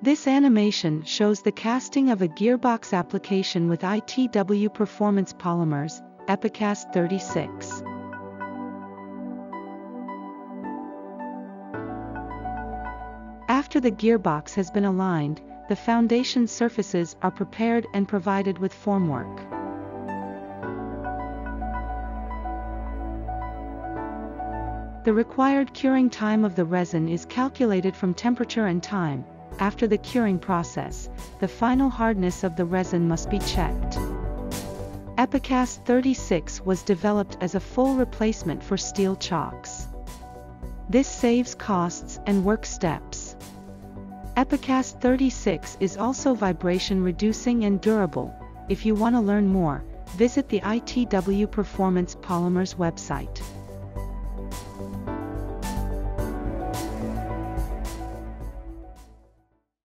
This animation shows the casting of a gearbox application with ITW Performance Polymers, Epocast 36. After the gearbox has been aligned, the foundation surfaces are prepared and provided with formwork. The required curing time of the resin is calculated from temperature and time. After the curing process, the final hardness of the resin must be checked. Epocast 36 was developed as a full replacement for steel chocks. This saves costs and work steps. Epocast 36 is also vibration reducing and durable. If you want to learn more, visit the ITW Performance Polymers website.